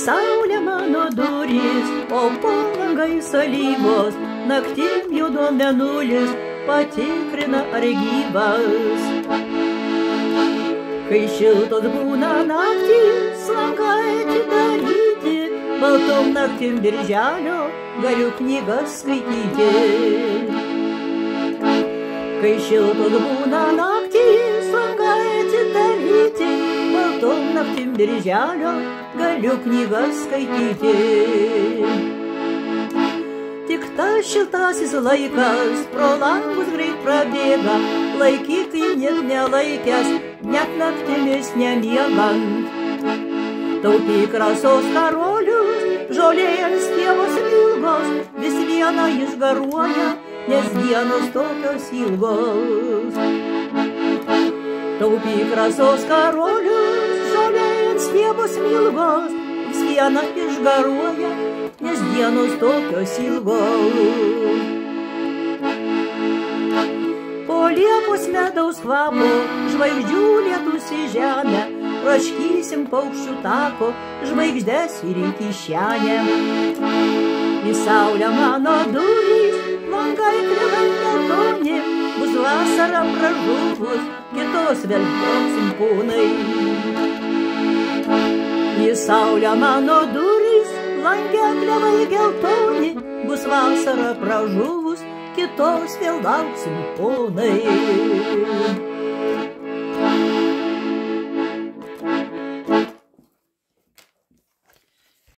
saulė mano durys, o po langai salybos, naktim judo menulis patikrina ar gyvas. Kai šiltos būna naktys, langai atidaryti, baltom naktim birželio galiu knygas skaityti. Kai šiltos būna naktys, naktim birželio galiu knygas skaityti. Tik tas šiltasis laikas pro langus greit prabėga, laikyti net nelaikęs, net naktimis nemiegant. Taupyk rasos karolius, žolė ant stievos ilgos, vis viena išgaruoja, nes dienos tokios ilgos. Taupyk rasos karolius, stievos ilgos, vis viena išgaruoja, nes dienos tokios ilgos. Po liepos medaus kvapo, žvaigždžių lietus į žemę, raškysim paukščių tako, žvaigždės ir į kišenę. Į saulę mano durys, langai krivai geltoni, bus vasara pražuvus, kitos vėl plauksim pūnai. Saulę mano durys, langė klevai geltoni, bus vasara pražuvus, kitos vėl lauksim ponai.